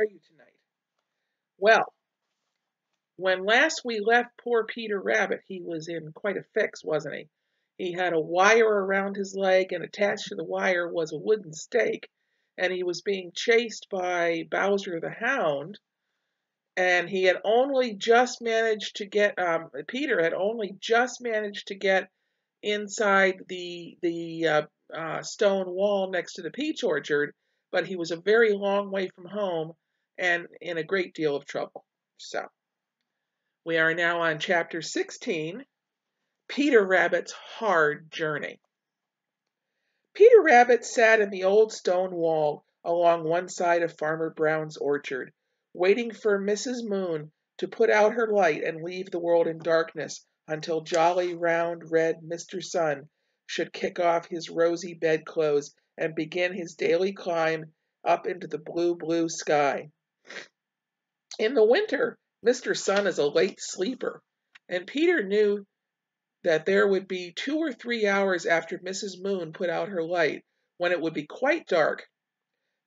are you tonight? Well, when last we left poor Peter Rabbit, he was in quite a fix, wasn't he? He had a wire around his leg, and attached to the wire was a wooden stake, and he was being chased by Bowser the Hound. And he had only just managed to get, um, Peter had only just managed to get inside the the uh, uh, stone wall next to the peach orchard, but he was a very long way from home and in a great deal of trouble. So, we are now on chapter 16 Peter Rabbit's Hard Journey. Peter Rabbit sat in the old stone wall along one side of Farmer Brown's orchard, waiting for Mrs. Moon to put out her light and leave the world in darkness until jolly, round, red Mr. Sun should kick off his rosy bedclothes and begin his daily climb up into the blue, blue sky. In the winter, Mr. Sun is a late sleeper, and Peter knew that there would be two or three hours after Mrs. Moon put out her light when it would be quite dark.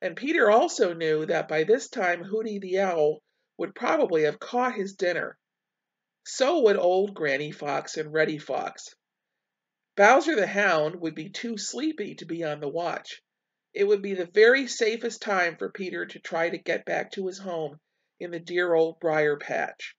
And Peter also knew that by this time Hooty the Owl would probably have caught his dinner. So would old Granny Fox and Reddy Fox. Bowser the Hound would be too sleepy to be on the watch. It would be the very safest time for Peter to try to get back to his home in the dear old briar patch.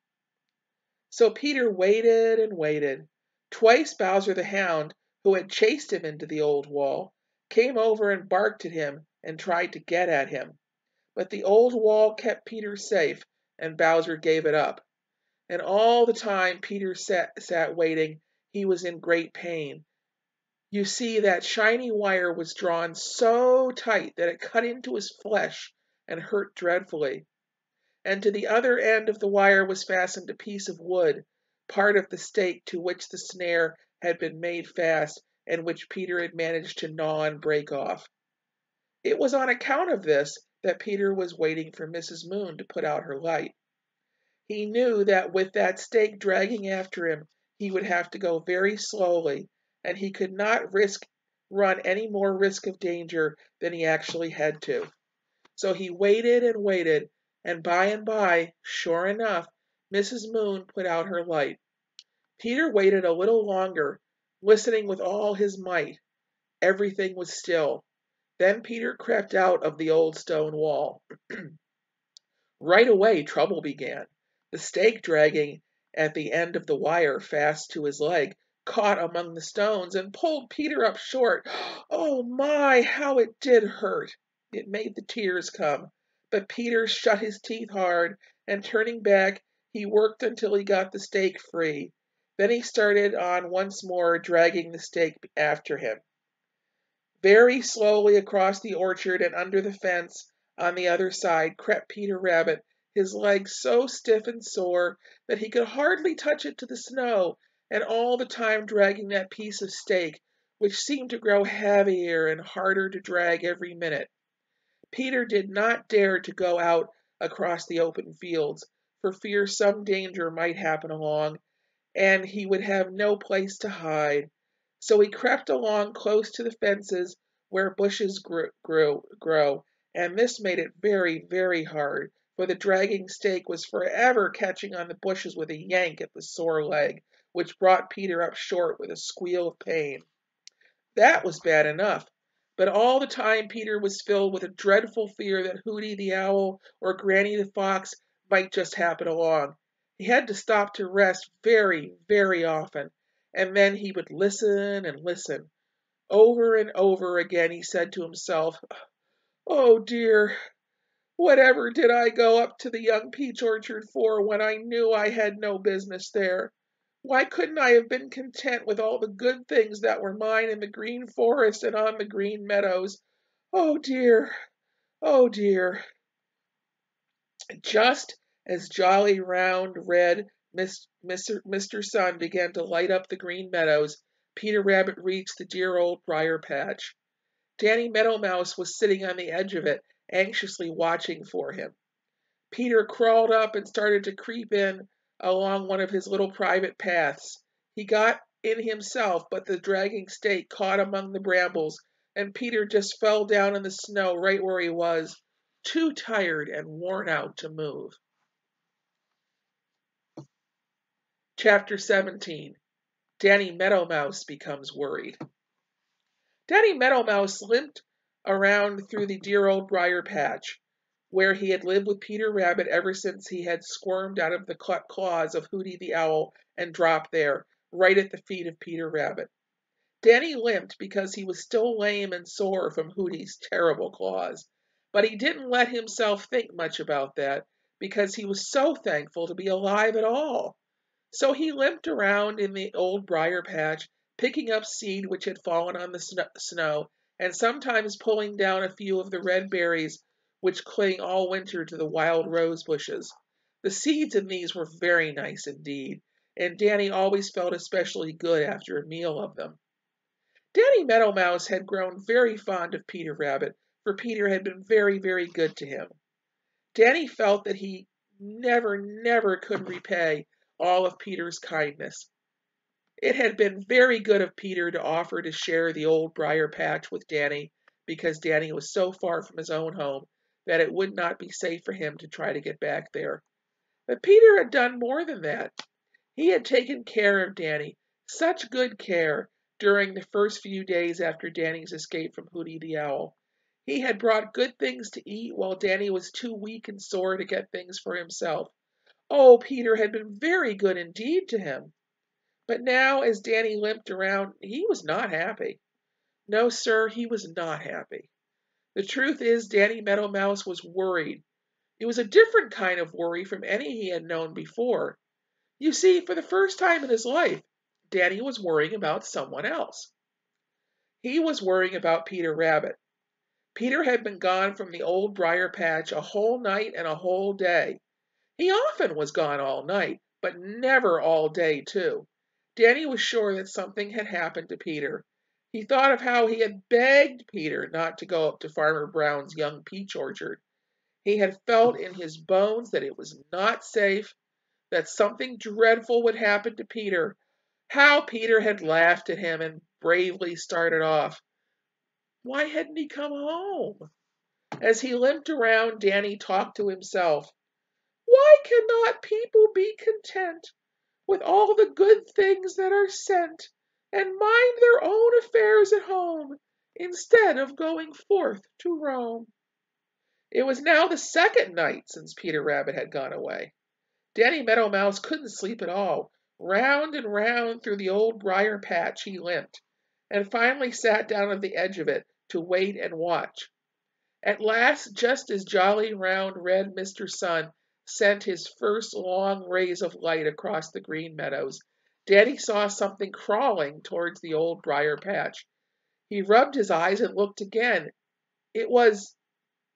So Peter waited and waited. Twice Bowser the Hound, who had chased him into the old wall, came over and barked at him and tried to get at him. But the old wall kept Peter safe, and Bowser gave it up. And all the time Peter sat, sat waiting, he was in great pain. You see, that shiny wire was drawn so tight that it cut into his flesh and hurt dreadfully. And to the other end of the wire was fastened a piece of wood, part of the stake to which the snare had been made fast and which Peter had managed to gnaw and break off. It was on account of this that Peter was waiting for Mrs. Moon to put out her light. He knew that with that stake dragging after him, he would have to go very slowly, and he could not risk run any more risk of danger than he actually had to. So he waited and waited, and by and by, sure enough, Mrs. Moon put out her light. Peter waited a little longer, listening with all his might. Everything was still. Then Peter crept out of the old stone wall. right away, trouble began. The stake dragging at the end of the wire fast to his leg caught among the stones and pulled Peter up short. Oh my, how it did hurt! It made the tears come. But Peter shut his teeth hard, and turning back, he worked until he got the stake free. Then he started on once more, dragging the stake after him. Very slowly across the orchard and under the fence on the other side crept Peter Rabbit his legs so stiff and sore that he could hardly touch it to the snow, and all the time dragging that piece of stake, which seemed to grow heavier and harder to drag every minute. Peter did not dare to go out across the open fields, for fear some danger might happen along, and he would have no place to hide. So he crept along close to the fences where bushes grew, grow, and this made it very, very hard for the dragging stake was forever catching on the bushes with a yank at the sore leg, which brought Peter up short with a squeal of pain. That was bad enough, but all the time Peter was filled with a dreadful fear that Hooty the Owl or Granny the Fox might just happen along. He had to stop to rest very, very often, and then he would listen and listen. Over and over again he said to himself, Oh dear, Whatever did I go up to the young peach orchard for when I knew I had no business there? Why couldn't I have been content with all the good things that were mine in the green forest and on the green meadows? Oh dear, oh dear. Just as jolly, round, red Mr. Mr. Sun began to light up the green meadows, Peter Rabbit reached the dear old briar patch. Danny Meadow Mouse was sitting on the edge of it anxiously watching for him. Peter crawled up and started to creep in along one of his little private paths. He got in himself, but the dragging stake caught among the brambles, and Peter just fell down in the snow right where he was. too tired and worn out to move. Chapter 17 Danny Meadow Mouse becomes worried. Danny Meadow Mouse limped around through the dear old briar patch, where he had lived with Peter Rabbit ever since he had squirmed out of the claws of Hooty the Owl and dropped there, right at the feet of Peter Rabbit. Danny limped because he was still lame and sore from Hooty's terrible claws, but he didn't let himself think much about that because he was so thankful to be alive at all. So he limped around in the old briar patch, picking up seed which had fallen on the snow, and sometimes pulling down a few of the red berries which cling all winter to the wild rose bushes. The seeds in these were very nice indeed, and Danny always felt especially good after a meal of them. Danny Meadow Mouse had grown very fond of Peter Rabbit, for Peter had been very, very good to him. Danny felt that he never, never could repay all of Peter's kindness. It had been very good of Peter to offer to share the old briar patch with Danny because Danny was so far from his own home that it would not be safe for him to try to get back there. But Peter had done more than that. He had taken care of Danny, such good care, during the first few days after Danny's escape from Hooty the Owl. He had brought good things to eat while Danny was too weak and sore to get things for himself. Oh, Peter had been very good indeed to him. But now, as Danny limped around, he was not happy. No, sir, he was not happy. The truth is, Danny Meadow Mouse was worried. It was a different kind of worry from any he had known before. You see, for the first time in his life, Danny was worrying about someone else. He was worrying about Peter Rabbit. Peter had been gone from the old briar patch a whole night and a whole day. He often was gone all night, but never all day, too. Danny was sure that something had happened to Peter. He thought of how he had begged Peter not to go up to Farmer Brown's young peach orchard. He had felt in his bones that it was not safe, that something dreadful would happen to Peter, how Peter had laughed at him and bravely started off. Why hadn't he come home? As he limped around, Danny talked to himself. Why cannot people be content with all the good things that are sent and mind their own affairs at home instead of going forth to roam? It was now the second night since Peter Rabbit had gone away. Danny Meadow Mouse couldn't sleep at all. Round and round through the old briar patch he limped, and finally sat down at the edge of it to wait and watch. At last, just as jolly round red Mr. Sun sent his first long rays of light across the Green Meadows, Danny saw something crawling towards the old briar patch. He rubbed his eyes and looked again. It was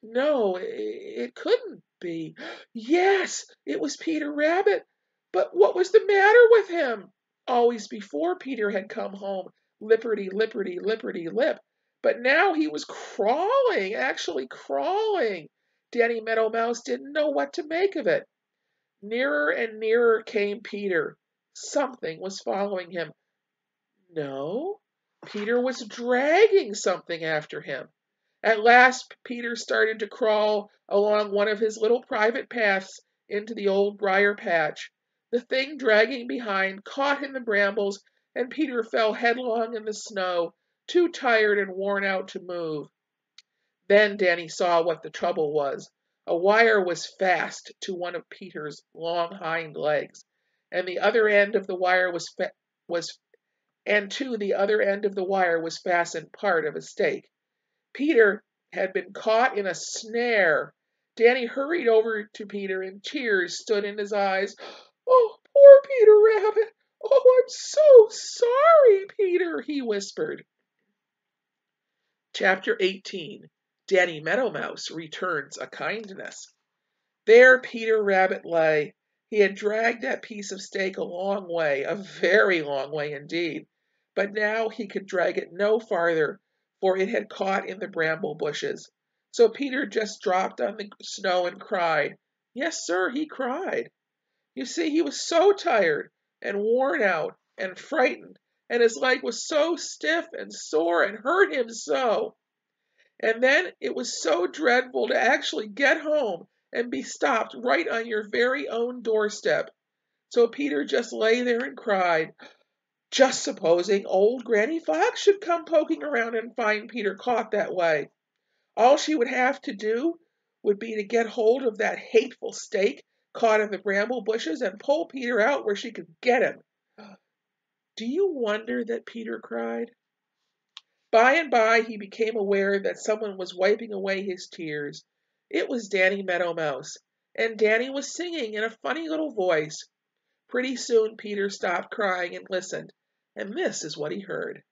no, it couldn't be. Yes, it was Peter Rabbit. But what was the matter with him? Always before Peter had come home, lipperty, lipperty, lipperty, lip. But now he was crawling, actually crawling. Danny Meadow Mouse didn't know what to make of it. Nearer and nearer came Peter. Something was following him. No, Peter was dragging something after him. At last Peter started to crawl along one of his little private paths into the old briar patch. The thing dragging behind caught in the brambles, and Peter fell headlong in the snow, too tired and worn out to move. Then Danny saw what the trouble was. A wire was fast to one of Peter's long hind legs, and the other end of the wire was was and to the other end of the wire was fastened part of a stake. Peter had been caught in a snare. Danny hurried over to Peter and tears stood in his eyes. Oh, poor Peter Rabbit! Oh, I'm so sorry, Peter, he whispered. Chapter 18 Danny Meadow Mouse Returns a Kindness. There Peter Rabbit lay. He had dragged that piece of stake a long way, a very long way indeed, but now he could drag it no farther, for it had caught in the bramble bushes. So Peter just dropped on the snow and cried. Yes, sir, he cried. You see, he was so tired and worn out and frightened, and his leg was so stiff and sore and hurt him so. And then it was so dreadful to actually get home and be stopped right on your very own doorstep. So Peter just lay there and cried. Just supposing old Granny Fox should come poking around and find Peter caught that way. All she would have to do would be to get hold of that hateful stake caught in the bramble bushes and pull Peter out where she could get him. Do you wonder that Peter cried? By and by he became aware that someone was wiping away his tears. It was Danny Meadow Mouse, and Danny was singing in a funny little voice. Pretty soon Peter stopped crying and listened, and this is what he heard.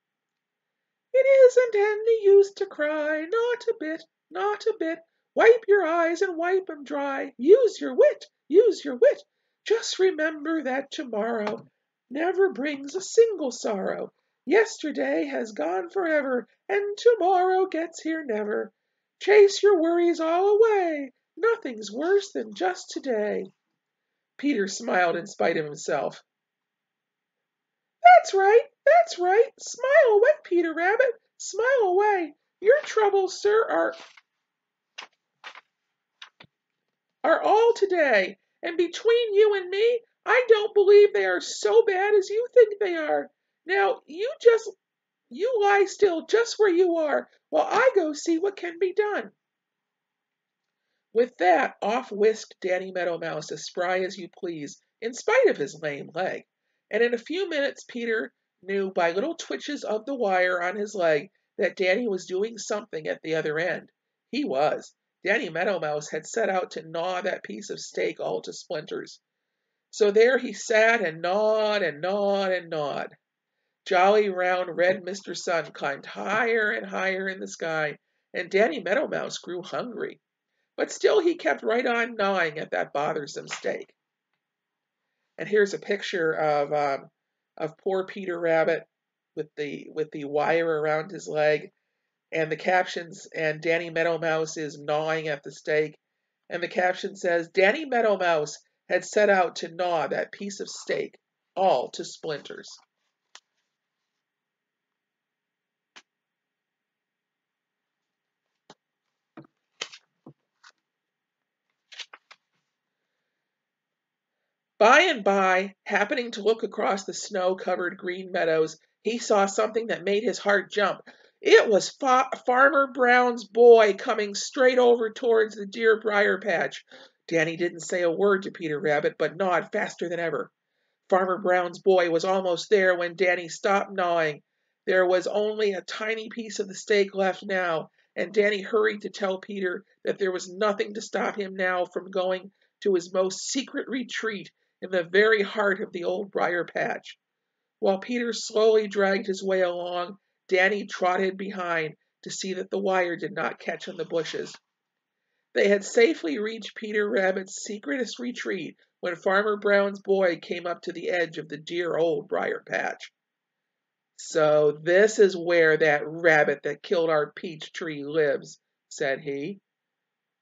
It isn't any use to cry, not a bit, not a bit. Wipe your eyes and wipe 'em dry. Use your wit, use your wit. Just remember that tomorrow never brings a single sorrow. Yesterday has gone forever, and tomorrow gets here never. Chase your worries all away. Nothing's worse than just today. Peter smiled in spite of himself. That's right, that's right. Smile away, Peter Rabbit. Smile away. Your troubles, sir, are are all today, and between you and me, I don't believe they are so bad as you think they are. Now, you just you lie still just where you are while I go see what can be done. With that, off whisked Danny Meadow Mouse as spry as you please, in spite of his lame leg. And in a few minutes Peter knew by little twitches of the wire on his leg that Danny was doing something at the other end. He was. Danny Meadow Mouse had set out to gnaw that piece of stake all to splinters. So there he sat and gnawed and gnawed and gnawed. Jolly, round, red Mr. Sun climbed higher and higher in the sky, and Danny Meadow Mouse grew hungry. But still he kept right on gnawing at that bothersome stake. And here's a picture of um, of poor Peter Rabbit with the with the wire around his leg, and the captions and Danny Meadow Mouse is gnawing at the stake, and the caption says Danny Meadow Mouse had set out to gnaw that piece of stake all to splinters. By and by, happening to look across the snow covered green meadows, he saw something that made his heart jump. It was Fa Farmer Brown's boy coming straight over towards the dear briar patch. Danny didn't say a word to Peter Rabbit, but gnawed faster than ever. Farmer Brown's boy was almost there when Danny stopped gnawing. There was only a tiny piece of the stake left now, and Danny hurried to tell Peter that there was nothing to stop him now from going to his most secret retreat in the very heart of the old briar patch. While Peter slowly dragged his way along, Danny trotted behind to see that the wire did not catch on the bushes. They had safely reached Peter Rabbit's secretest retreat when Farmer Brown's boy came up to the edge of the dear old briar patch. So this is where that rabbit that killed our peach tree lives, said he.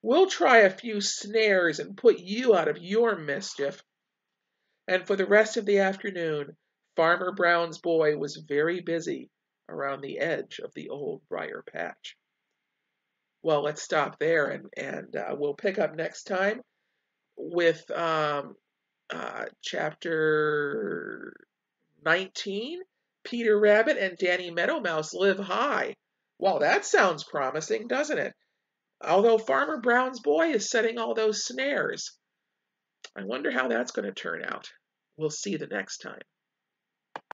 We'll try a few snares and put you out of your mischief and for the rest of the afternoon Farmer Brown's boy was very busy around the edge of the old briar patch. Well, let's stop there and, and uh, we'll pick up next time with um, uh, chapter 19 Peter Rabbit and Danny Meadow Mouse live high. Well, that sounds promising, doesn't it? Although Farmer Brown's boy is setting all those snares. I wonder how that's going to turn out. We'll see the next time.